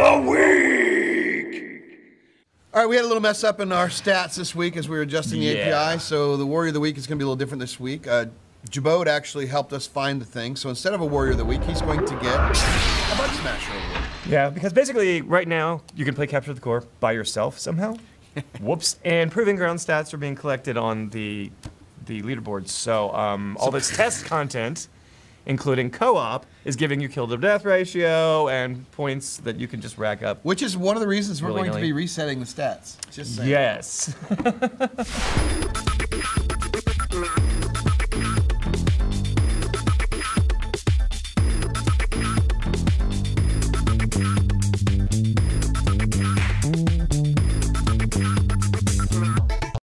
the week. All right, we had a little mess up in our stats this week as we were adjusting the yeah. API. So the warrior of the week is going to be a little different this week. Uh, Jabode actually helped us find the thing. So instead of a warrior of the week, he's going to get a Bug smasher. Yeah, because basically right now you can play capture the core by yourself somehow. Whoops! And proving ground stats are being collected on the the leaderboard. So um, all this test content including co-op, is giving you kill to death ratio and points that you can just rack up. Which is one of the reasons we're going to be resetting the stats. Just saying. Yes.